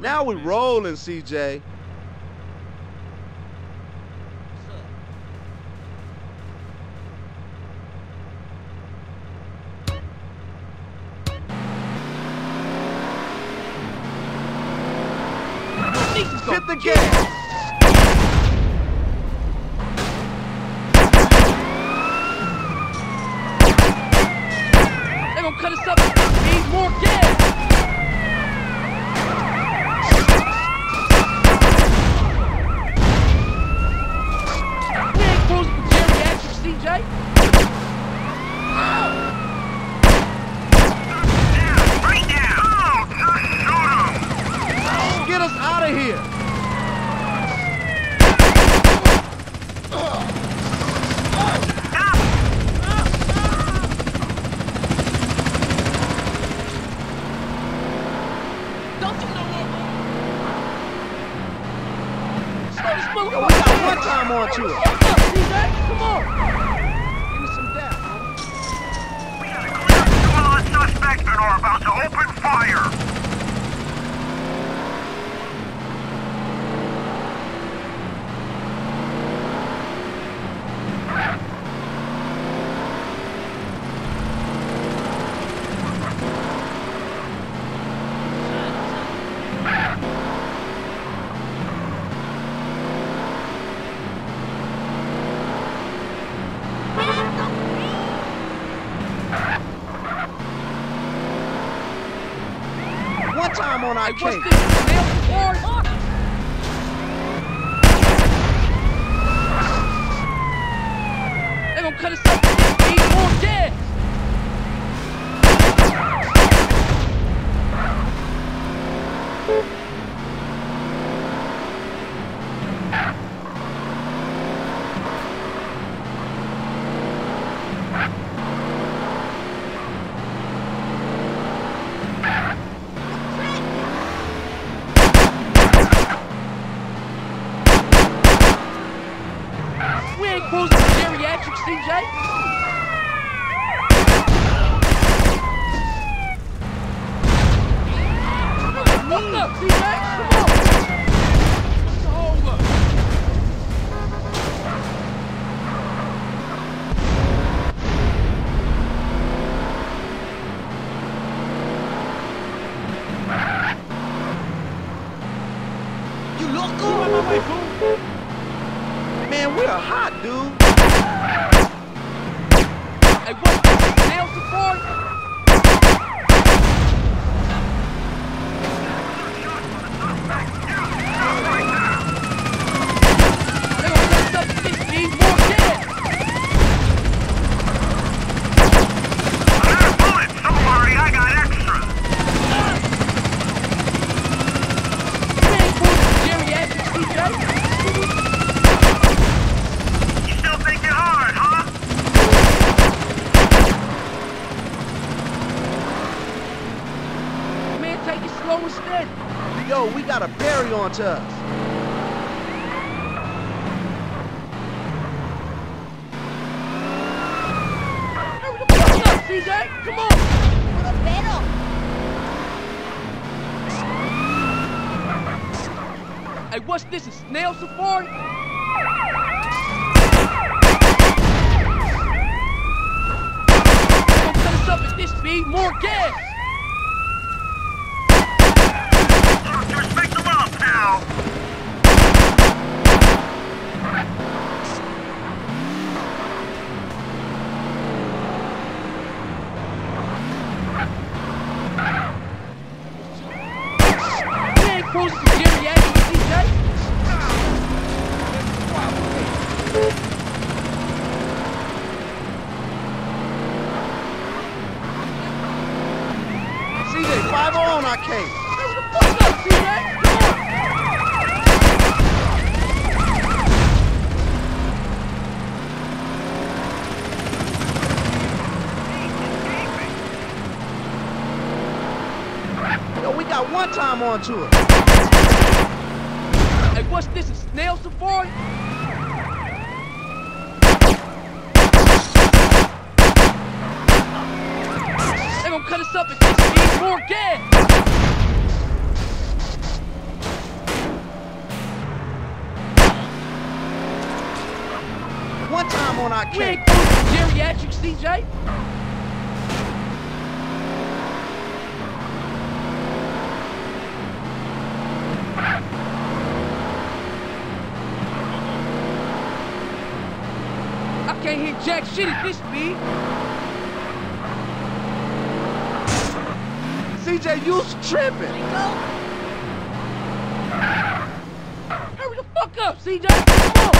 Now we rolling, CJ. Come on our case. theatrics, DJ. What the, DJ? sucks. CJ, come on! Puro pedo! Hey, what's this, a snail safari? Don't cut us up at this speed, more gas! time. Hey, what's this, a snail safari? They gonna cut us up and just more gas! One time on our cake. We ain't gonna CJ. Can't hear jack shit at this speed. CJ, you was tripping. Hurry the fuck up, CJ. Come on.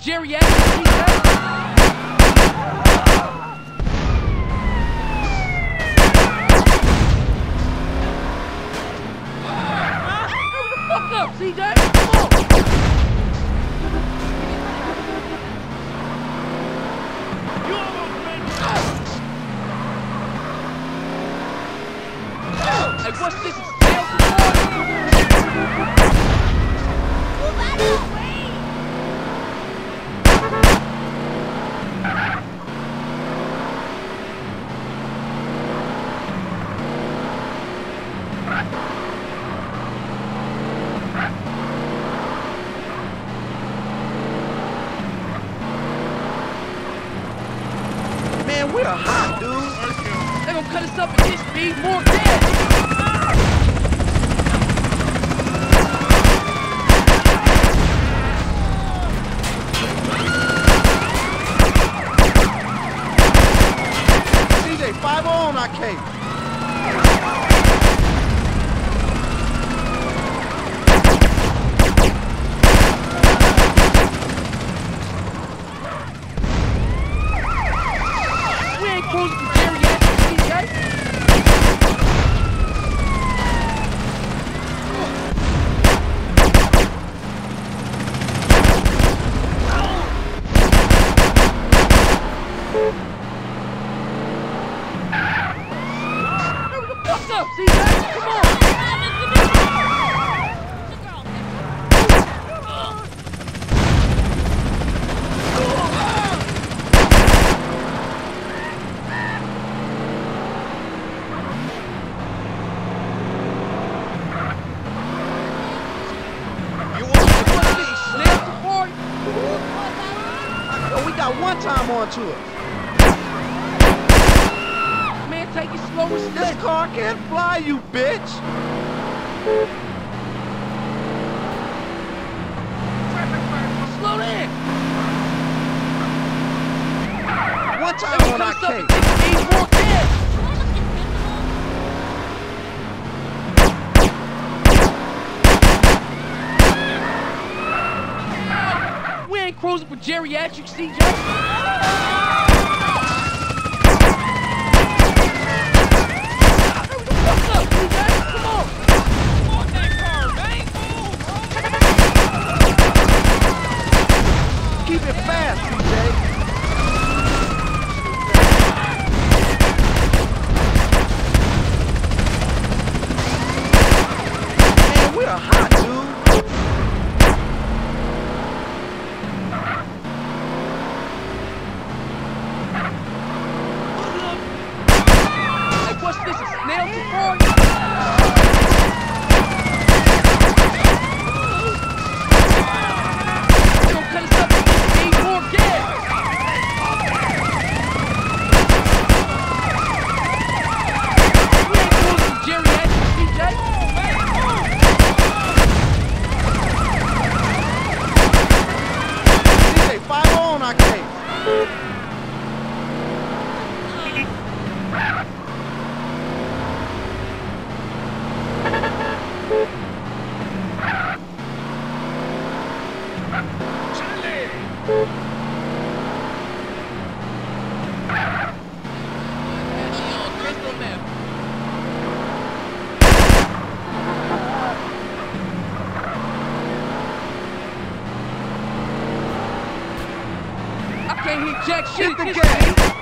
geriatric cheesehead? CJ! to it. Man, take it slow and This car can't fly, you bitch! Slow down! One time on our case. Cruising for geriatric CJ? Oh! Okay, he jack shit. Hit the game.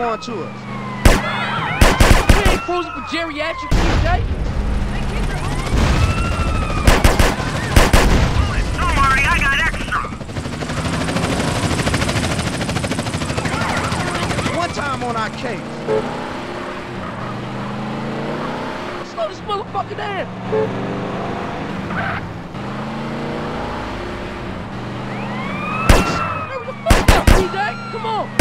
come on to us. We ain't cruising for geriatric One time on our case. Slow this motherfucker down. Come on!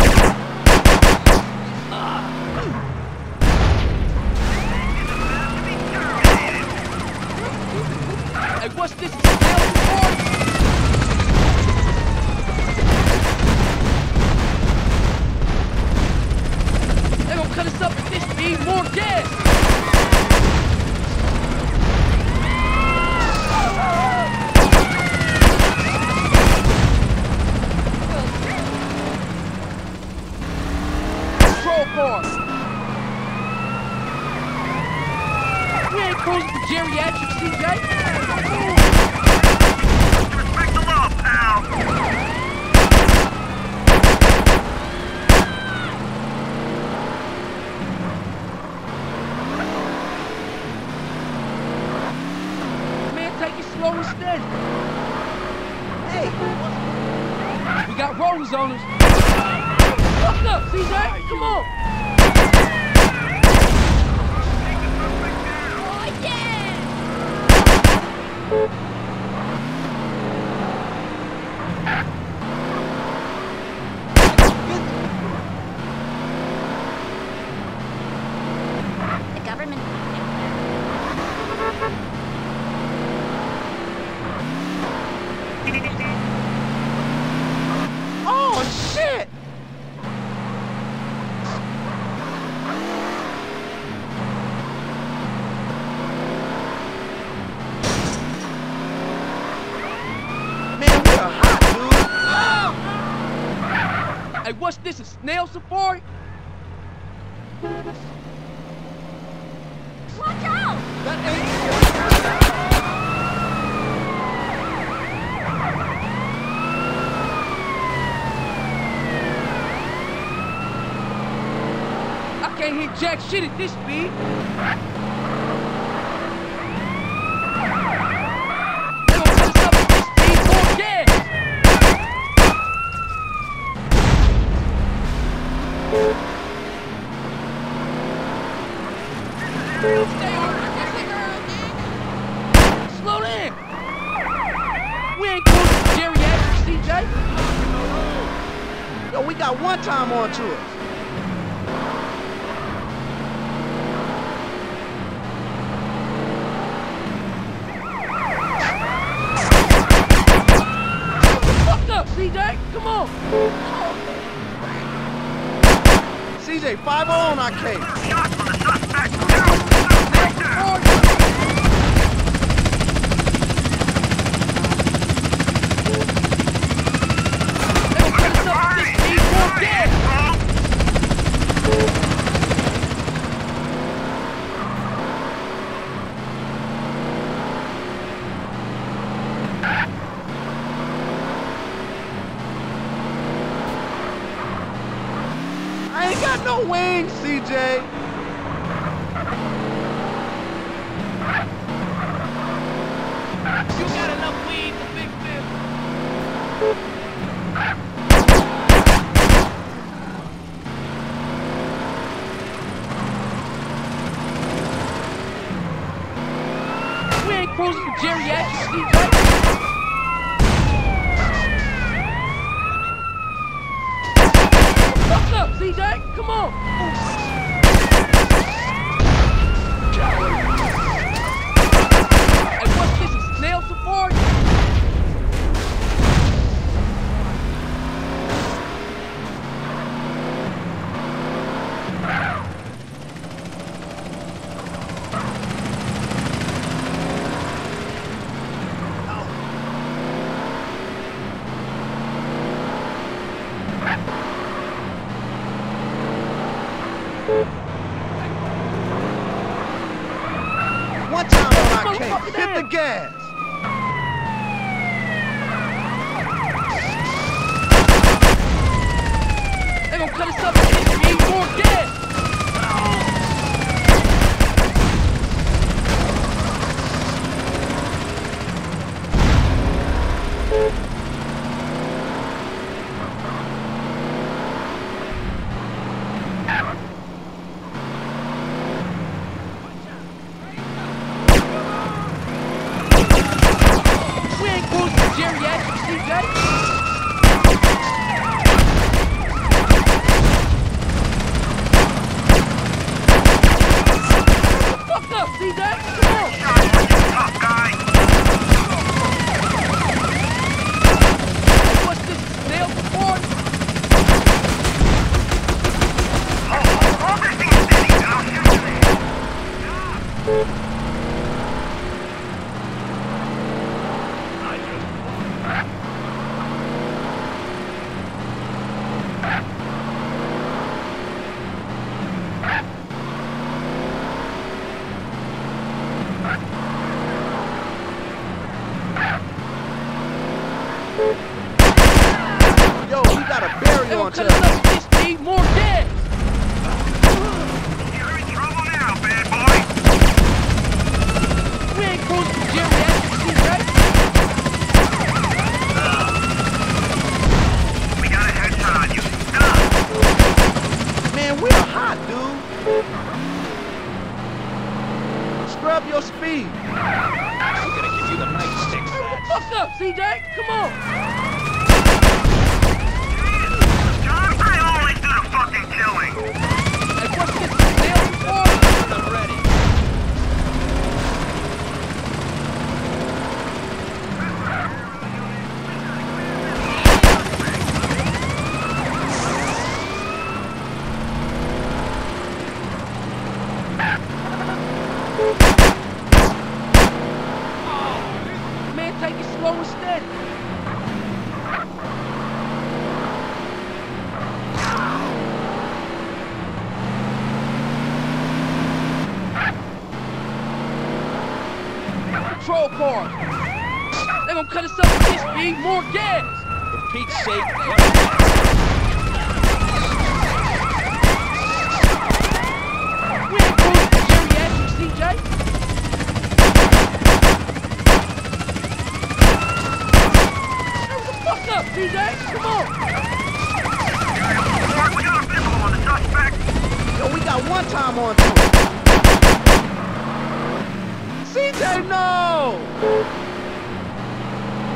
Hey, what's this, a snail safari? Watch out! That ain't... can't hit jack shit at this speed. my case. Jay. Come on. car. They're gonna cut us up with this being more gas. For Pete's sake, we ain't proved the geriatrics, CJ. Up, come on! We got one time on two. TJ, no!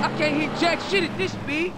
I can't hit jack shit at this speed.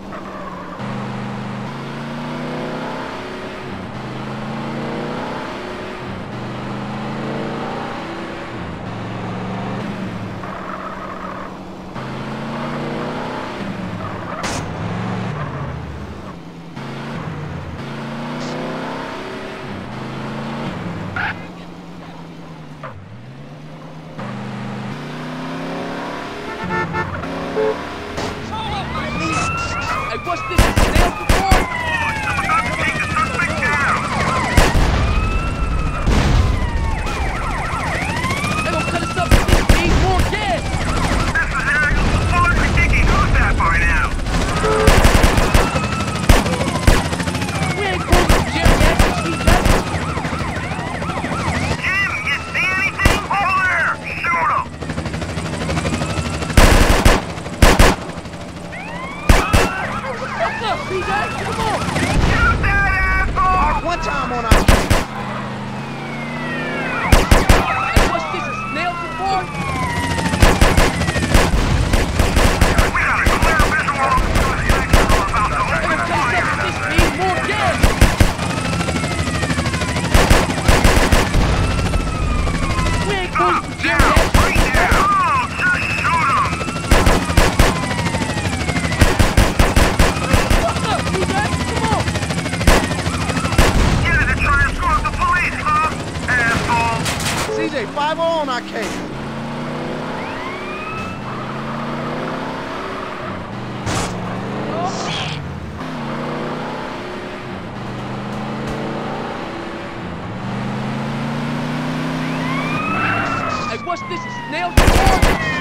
course, this is nailed to the orbit.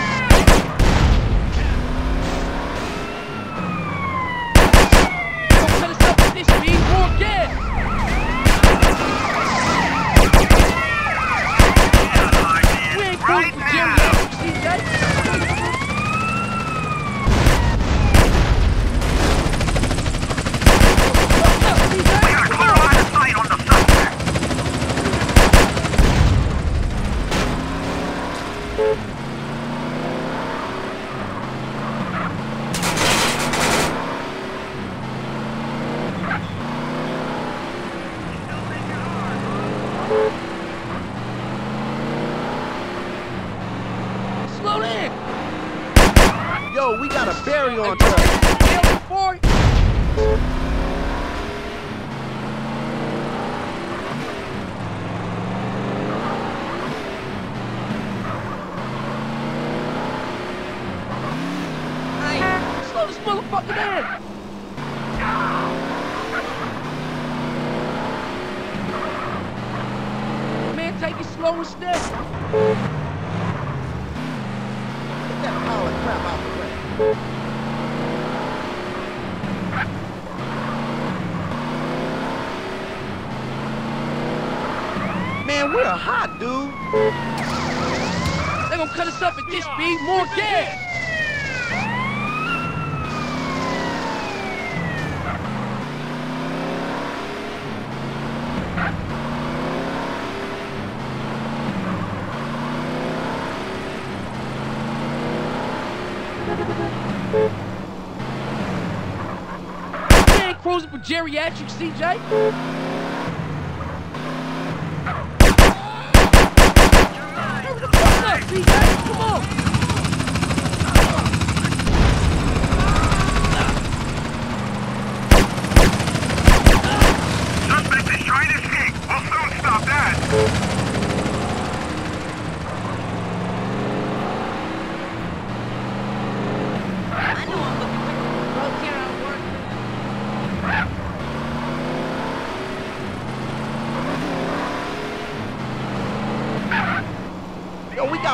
Yo, we got a berry on truck. cruising for geriatric CJ?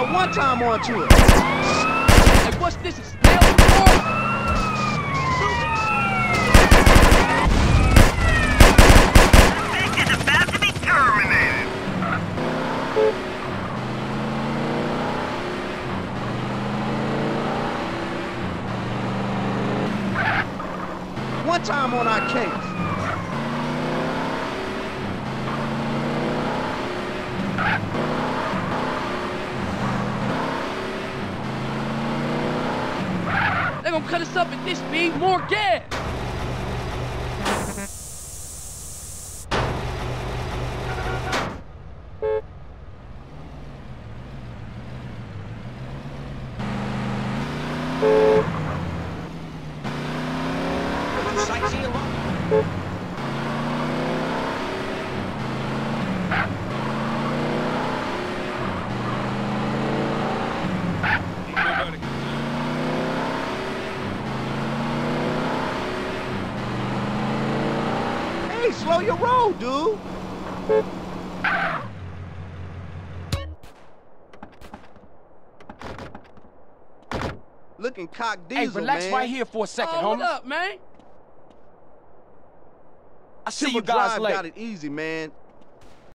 one time on tour. And what's this? What's up at this speed? More gas! on your road, dude. Looking cock diesel, Hey, relax man. right here for a second, homie. Hold up, man. I see Timber you guys Drive later. got it easy, man.